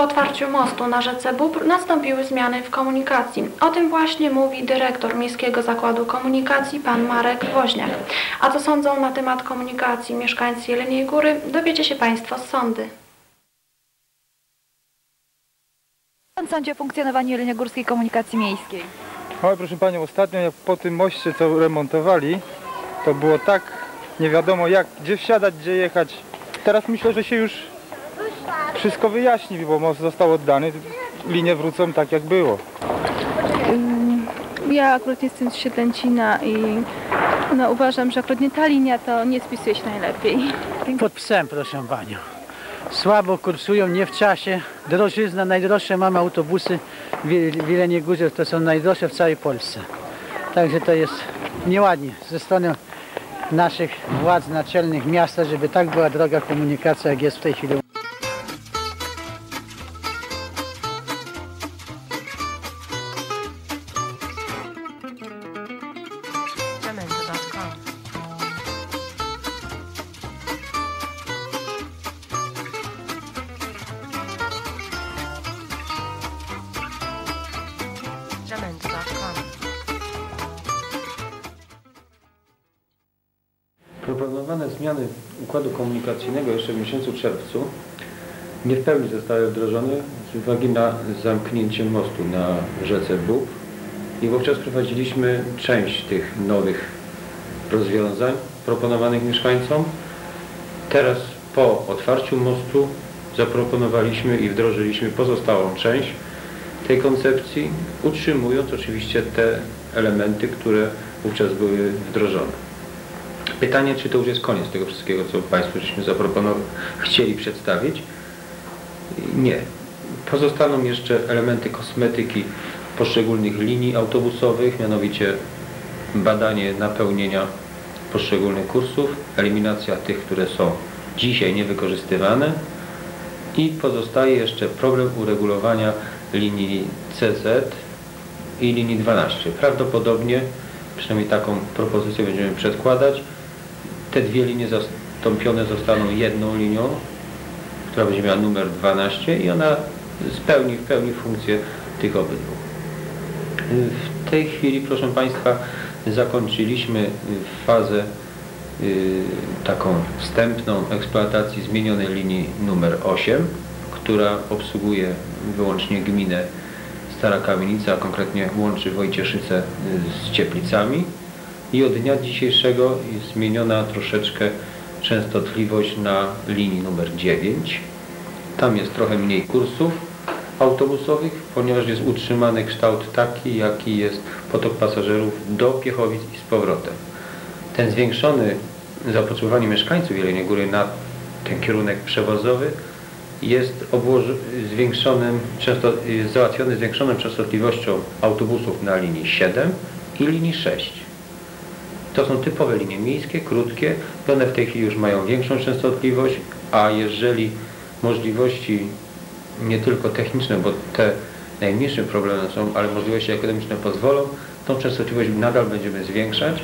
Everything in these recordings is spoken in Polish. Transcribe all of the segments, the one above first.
Po otwarciu mostu na rzece Bóbr nastąpiły zmiany w komunikacji. O tym właśnie mówi dyrektor Miejskiego Zakładu Komunikacji, pan Marek Woźniak. A co sądzą na temat komunikacji mieszkańcy Jeleniej Góry, dowiecie się Państwo z sądy. Pan sądzi o funkcjonowaniu Jeleniogórskiej Komunikacji Miejskiej? Oj, proszę Panią, ostatnio jak po tym moście, co remontowali, to było tak nie wiadomo jak, gdzie wsiadać, gdzie jechać. Teraz myślę, że się już wszystko wyjaśni, bo most został oddany, linie wrócą tak jak było. Ja akurat jestem z Siedlęcina i no, uważam, że akurat nie ta linia to nie spisuje się najlepiej. Podpisałem, proszę panią. Słabo kursują, nie w czasie. Drożyzna, najdroższe mamy autobusy w w Jeleniej Górze, to są najdroższe w całej Polsce. Także to jest nieładnie ze strony naszych władz naczelnych miasta, żeby tak była droga komunikacja, jak jest w tej chwili. Proponowane zmiany układu komunikacyjnego jeszcze w miesiącu czerwcu nie w pełni zostały wdrożone z uwagi na zamknięcie mostu na rzece Bób i wówczas wprowadziliśmy część tych nowych rozwiązań proponowanych mieszkańcom. Teraz po otwarciu mostu zaproponowaliśmy i wdrożyliśmy pozostałą część tej koncepcji, utrzymując oczywiście te elementy, które wówczas były wdrożone. Pytanie, czy to już jest koniec tego wszystkiego, co Państwu żeśmy zaproponowali, chcieli przedstawić? Nie. Pozostaną jeszcze elementy kosmetyki poszczególnych linii autobusowych, mianowicie badanie napełnienia poszczególnych kursów, eliminacja tych, które są dzisiaj niewykorzystywane i pozostaje jeszcze problem uregulowania linii CZ i linii 12. Prawdopodobnie, przynajmniej taką propozycję będziemy przedkładać, te dwie linie zastąpione zostaną jedną linią, która będzie miała numer 12 i ona spełni w pełni funkcję tych obydwu. W tej chwili, proszę Państwa, zakończyliśmy fazę y, taką wstępną eksploatacji zmienionej linii numer 8, która obsługuje wyłącznie gminę Stara Kamienica, a konkretnie łączy Wojcieszyce y, z Cieplicami i od dnia dzisiejszego jest zmieniona troszeczkę częstotliwość na linii numer 9. Tam jest trochę mniej kursów autobusowych, ponieważ jest utrzymany kształt taki, jaki jest potok pasażerów do Piechowic i z powrotem. Ten zwiększony zapotrzebowanie mieszkańców Jeleniej Góry na ten kierunek przewozowy jest zwiększonym, często, jest załatwiony zwiększoną częstotliwością autobusów na linii 7 i linii 6. To są typowe linie miejskie, krótkie, one w tej chwili już mają większą częstotliwość, a jeżeli możliwości nie tylko techniczne, bo te najmniejszym problemem są, ale możliwości ekonomiczne pozwolą, tą częstotliwość nadal będziemy zwiększać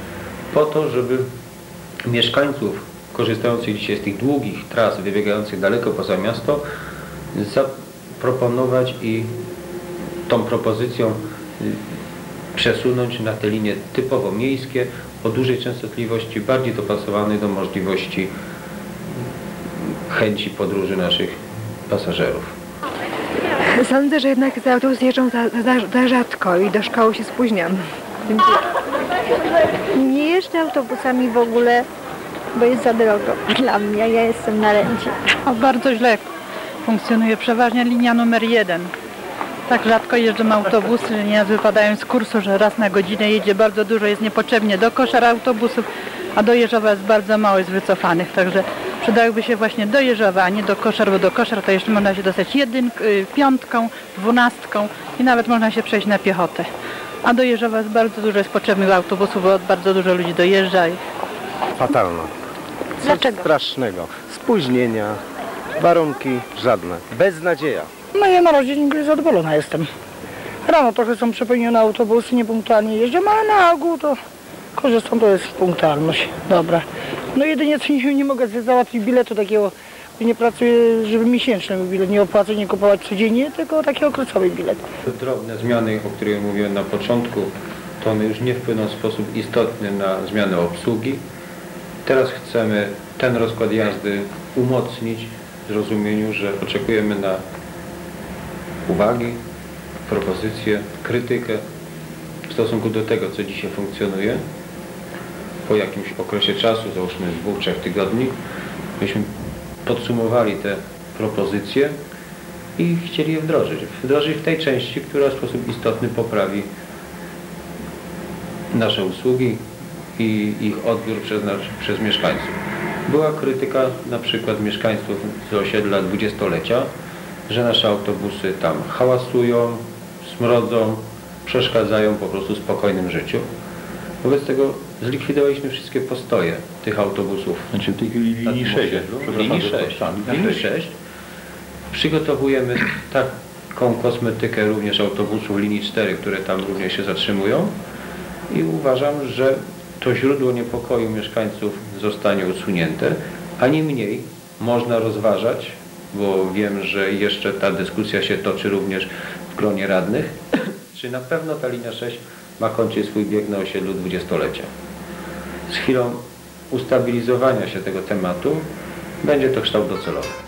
po to, żeby mieszkańców korzystających dzisiaj z tych długich tras wybiegających daleko poza miasto zaproponować i tą propozycją y, przesunąć na te linie typowo miejskie o dużej częstotliwości, bardziej dopasowanej do możliwości chęci podróży naszych pasażerów. Sądzę, że jednak te autobusy jeżdżą za, za, za rzadko i do szkoły się spóźniam. Nie jeżdżę autobusami w ogóle, bo jest za drogo dla mnie. Ja jestem na rencie. O, bardzo źle funkcjonuje przeważnie linia numer jeden. Tak rzadko jeżdżą autobusy, że nie wypadają z kursu, że raz na godzinę jedzie bardzo dużo, jest niepotrzebnie do koszar autobusów, a do Jeżowa jest bardzo mało jest wycofanych, także przydałyby się właśnie do Jeżowa, a nie do koszar, bo do koszar to jeszcze można się dostać jedyn, y, piątką, dwunastką i nawet można się przejść na piechotę. A do Jeżowa jest bardzo dużo jest potrzebnych autobusów, bo bardzo dużo ludzi dojeżdża. I... Fatalna. Dlaczego? Strasznego. Spóźnienia, warunki żadne. Beznadzieja. No ja na razie zadowolona jestem. Rano trochę są przepełnione autobusy, niepunktualnie jeżdżą, ale na ogół to korzystam, to jest punktualność. Dobra. No jedynie co nie, nie mogę załatwić biletu takiego nie pracuję, żeby miesięczny bilet. Nie opłacę nie kupować codziennie, tylko taki okresowy bilet. Drobne zmiany, o których mówiłem na początku, to one już nie wpłyną w sposób istotny na zmianę obsługi. Teraz chcemy ten rozkład jazdy umocnić w rozumieniu, że oczekujemy na uwagi, propozycje, krytykę w stosunku do tego, co dzisiaj funkcjonuje. Po jakimś okresie czasu, załóżmy dwóch, trzech tygodni, myśmy podsumowali te propozycje i chcieli je wdrożyć. Wdrożyć w tej części, która w sposób istotny poprawi nasze usługi i ich odbiór przez, przez mieszkańców. Była krytyka na przykład mieszkańców z osiedla dwudziestolecia, że nasze autobusy tam hałasują, smrodzą, przeszkadzają po prostu spokojnym życiu. Wobec tego zlikwidowaliśmy wszystkie postoje tych autobusów. Znaczy w tej linii tym 6, osiedlu. przepraszam, Linii że 6. tak, linii Linii 6. 6. Przygotowujemy taką kosmetykę również autobusów linii 4, które tam również się zatrzymują i uważam, że to źródło niepokoju mieszkańców zostanie usunięte, a niemniej można rozważać, bo wiem, że jeszcze ta dyskusja się toczy również w gronie radnych, czy na pewno ta linia 6 ma kończyć swój bieg na osiedlu dwudziestolecia. Z chwilą ustabilizowania się tego tematu będzie to kształt docelowy.